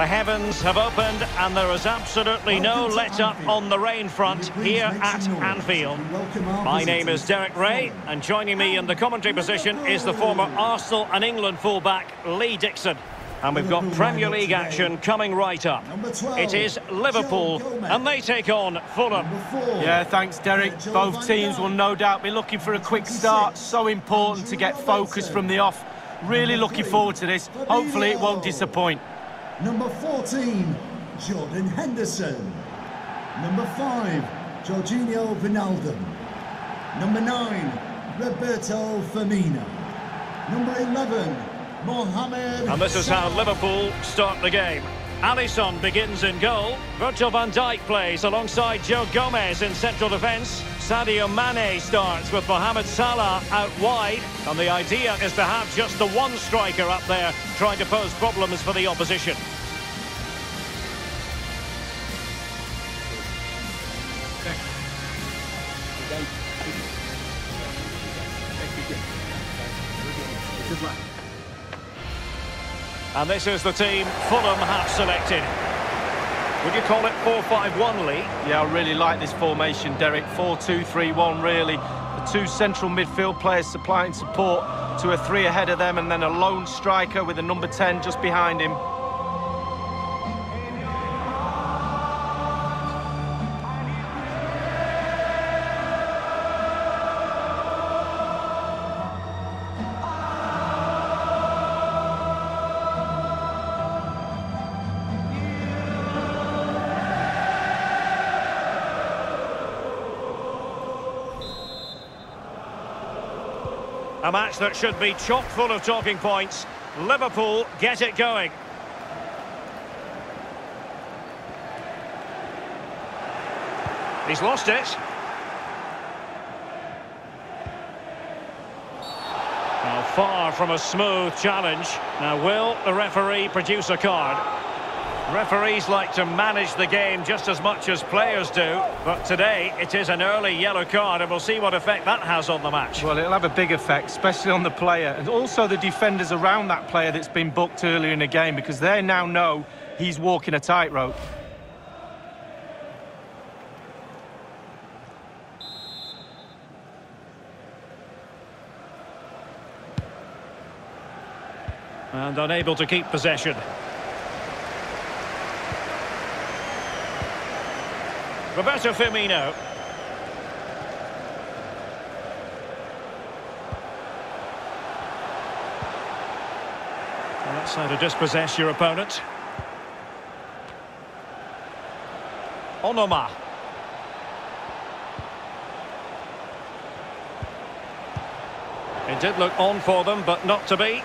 The heavens have opened and there is absolutely no let-up on the rain front here at Anfield. My name is Derek Ray and joining me in the commentary position is the former Arsenal and England fullback Lee Dixon. And we've got Premier League action coming right up. It is Liverpool and they take on Fulham. Yeah, thanks Derek. Both teams will no doubt be looking for a quick start. So important to get focus from the off. Really looking forward to this. Hopefully it won't disappoint. Number 14, Jordan Henderson. Number 5, Georginio Wijnaldum. Number 9, Roberto Firmino. Number 11, Mohamed And this is how Liverpool start the game. Alisson begins in goal. Virgil van Dijk plays alongside Joe Gomez in central defence. Sadio Mane starts with Mohamed Salah out wide. And the idea is to have just the one striker up there trying to pose problems for the opposition. And this is the team Fulham have selected. Would you call it 4-5-1, Lee? Yeah, I really like this formation, Derek. 4-2-3-1, really. The two central midfield players supplying support to a three ahead of them and then a lone striker with a number 10 just behind him. A match that should be chock full of talking points. Liverpool get it going. He's lost it. Now far from a smooth challenge. Now will the referee produce a card? Referees like to manage the game just as much as players do, but today it is an early yellow card and we'll see what effect that has on the match. Well, it'll have a big effect, especially on the player and also the defenders around that player that's been booked earlier in the game because they now know he's walking a tightrope. And unable to keep possession. Roberto Firmino. Well, that's how to dispossess your opponent. Onomah. It did look on for them, but not to be.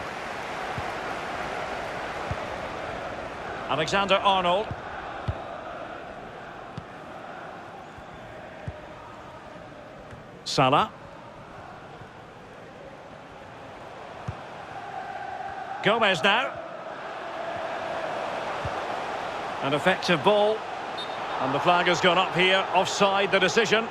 Alexander Arnold. Salah. Gomez now. An effective ball. And the flag has gone up here, offside the decision.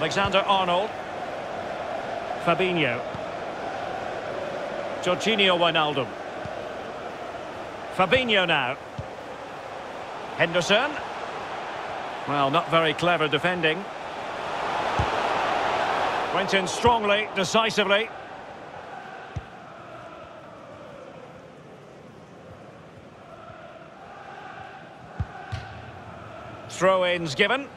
Alexander Arnold. Fabinho. Georginio Wijnaldum. Fabinho now. Henderson. Well, not very clever defending. Went in strongly, decisively. Throw-ins given.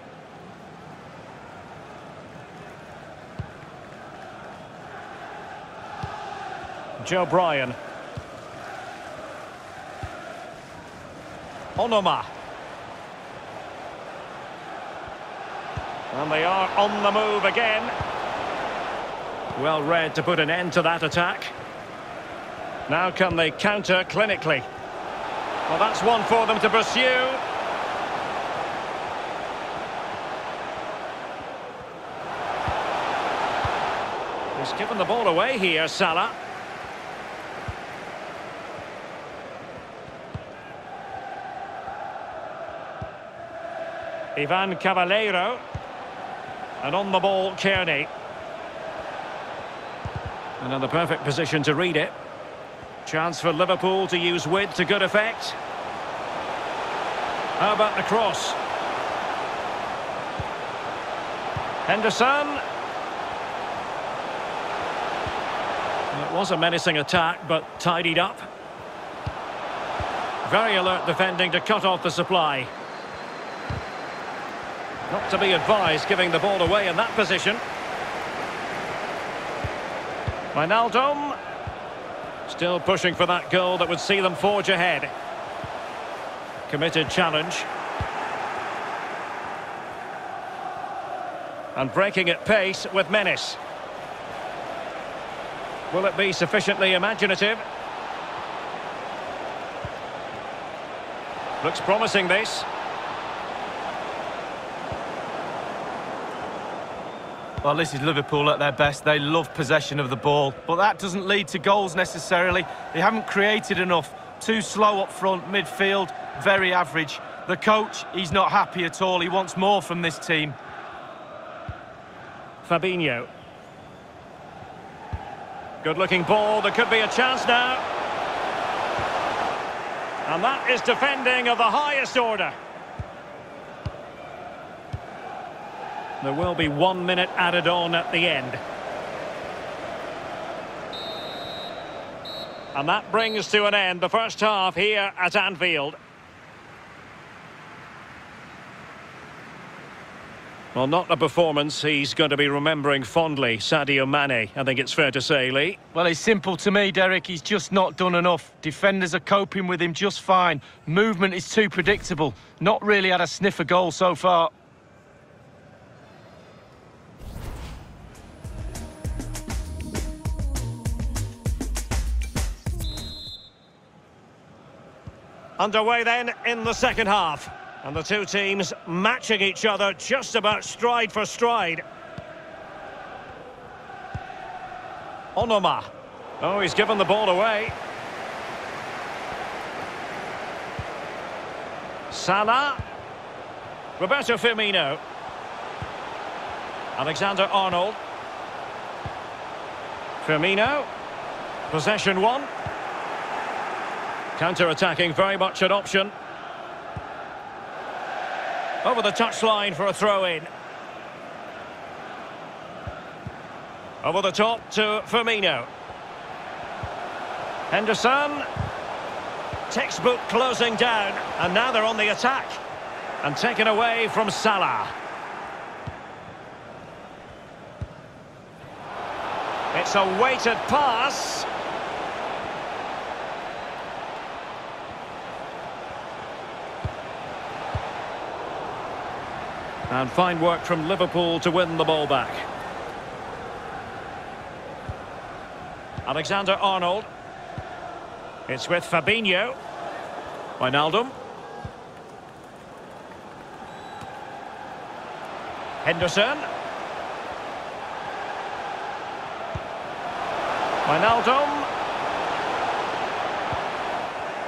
Joe Bryan. Onomah. And they are on the move again. Well read to put an end to that attack. Now can they counter clinically? Well, that's one for them to pursue. He's given the ball away here, Salah. Ivan Cavaleiro. And on the ball, Kearney. Another perfect position to read it. Chance for Liverpool to use width to good effect. How about the cross? Henderson. It was a menacing attack, but tidied up. Very alert defending to cut off the supply. Not to be advised giving the ball away in that position. Wijnaldum. Still pushing for that goal that would see them forge ahead. Committed challenge. And breaking at pace with menace. Will it be sufficiently imaginative? Looks promising this. Well, this is Liverpool at their best. They love possession of the ball, but that doesn't lead to goals necessarily. They haven't created enough. Too slow up front, midfield, very average. The coach, he's not happy at all. He wants more from this team. Fabinho. Good-looking ball. There could be a chance now. And that is defending of the highest order. There will be one minute added on at the end. And that brings to an end the first half here at Anfield. Well, not a performance he's going to be remembering fondly, Sadio Mane, I think it's fair to say, Lee. Well, it's simple to me, Derek. He's just not done enough. Defenders are coping with him just fine. Movement is too predictable. Not really had a sniff of goal so far. Underway then in the second half. And the two teams matching each other just about stride for stride. Onomah. Oh, he's given the ball away. Salah. Roberto Firmino. Alexander Arnold. Firmino. Possession one. Counter-attacking, very much an option. Over the touchline for a throw-in. Over the top to Firmino. Henderson. Textbook closing down. And now they're on the attack. And taken away from Salah. It's a weighted pass. And fine work from Liverpool to win the ball back. Alexander Arnold. It's with Fabinho. Wijnaldum. Henderson. Wijnaldum.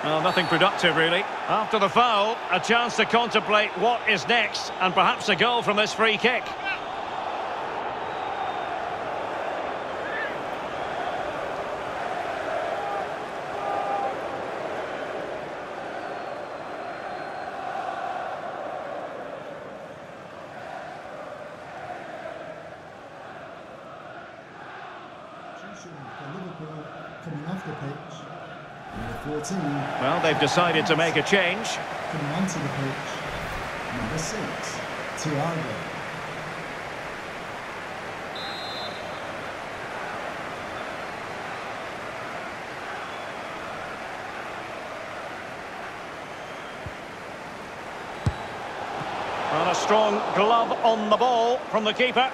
Well, nothing productive, really. After the foul, a chance to contemplate what is next, and perhaps a goal from this free kick. coming off the pitch. Number 14. Well, they've decided to make a change. Coming onto the pitch. Number 6. Thiago. And a strong glove on the ball from the keeper.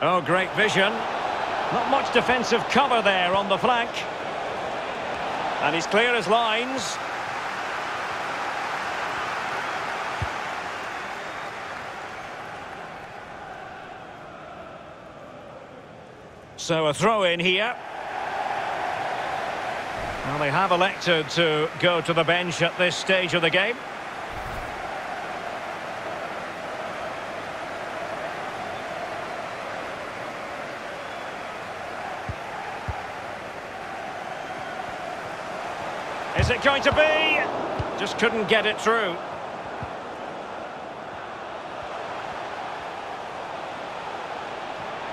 Oh, great vision. Not much defensive cover there on the flank. And he's clear as lines. So a throw in here. Now well, they have elected to go to the bench at this stage of the game. Is it going to be? Just couldn't get it through.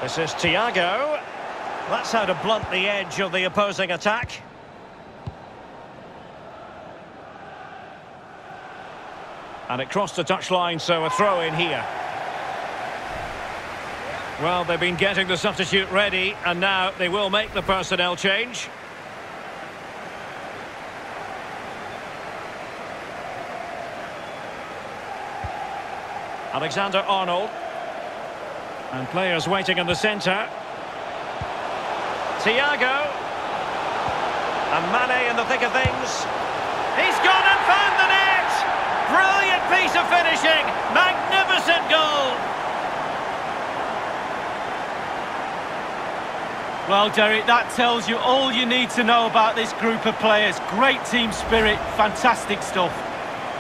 This is Thiago. That's how to blunt the edge of the opposing attack. And it crossed the touchline, so a throw in here. Well, they've been getting the substitute ready, and now they will make the personnel change. Alexander Arnold. And players waiting in the centre. Thiago. And Mane in the thick of things. He's gone and found the net! Brilliant piece of finishing! Magnificent goal! Well, Derek, that tells you all you need to know about this group of players. Great team spirit, fantastic stuff.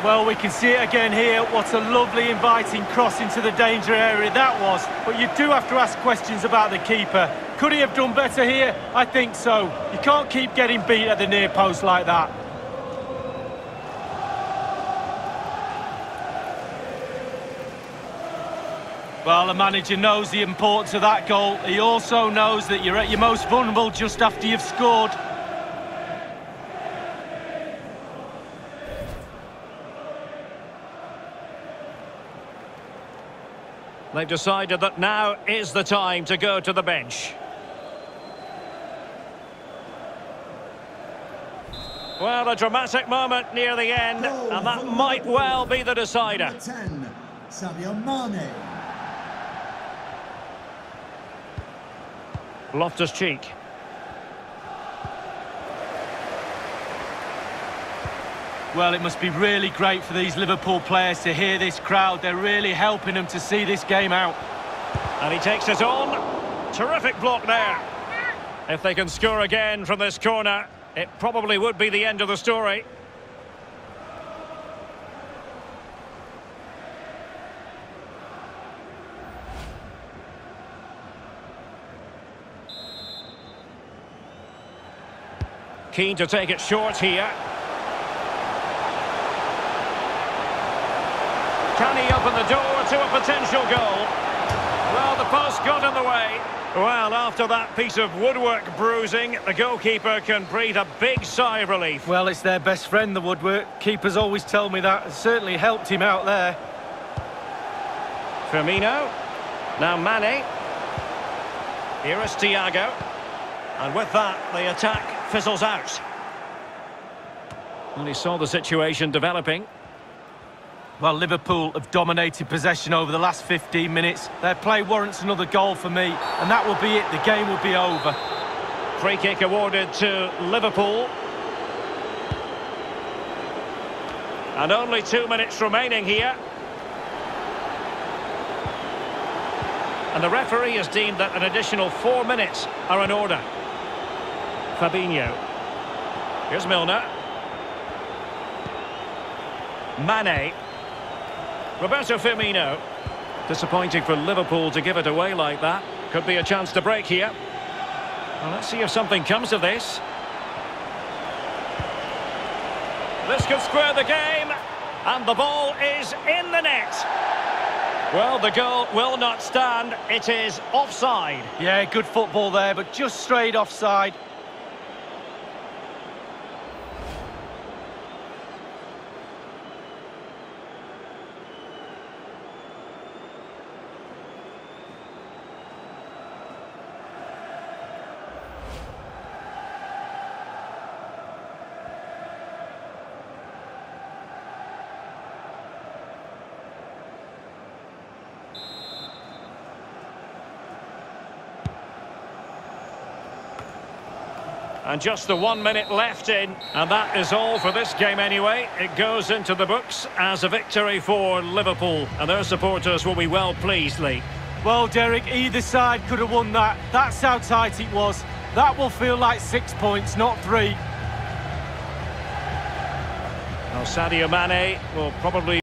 Well, we can see it again here. What a lovely, inviting cross into the danger area that was. But you do have to ask questions about the keeper. Could he have done better here? I think so. You can't keep getting beat at the near post like that. Well, the manager knows the importance of that goal. He also knows that you're at your most vulnerable just after you've scored. They've decided that now is the time to go to the bench. Well, a dramatic moment near the end, and that might well be the decider. 10, Sadio Mane. Loftus-Cheek. Well, it must be really great for these Liverpool players to hear this crowd. They're really helping them to see this game out. And he takes it on. Terrific block there. If they can score again from this corner, it probably would be the end of the story. Keen to take it short here. Can he open the door to a potential goal? Well, the post got in the way. Well, after that piece of woodwork bruising, the goalkeeper can breathe a big sigh of relief. Well, it's their best friend, the woodwork. Keepers always tell me that. It certainly helped him out there. Firmino. Now Mane. Here is Thiago. And with that, the attack fizzles out. And he saw the situation developing. Well, Liverpool have dominated possession over the last 15 minutes. Their play warrants another goal for me, and that will be it. The game will be over. Free kick awarded to Liverpool. And only two minutes remaining here. And the referee has deemed that an additional four minutes are in order. Fabinho. Here's Milner. Mane. Roberto Firmino. Disappointing for Liverpool to give it away like that. Could be a chance to break here. Well, let's see if something comes of this. This could square the game. And the ball is in the net. Well, the goal will not stand. It is offside. Yeah, good football there, but just straight offside. And just the one minute left in. And that is all for this game anyway. It goes into the books as a victory for Liverpool. And their supporters will be well pleased, Lee. Well, Derek, either side could have won that. That's how tight it was. That will feel like six points, not three. Now, Sadio Mane will probably...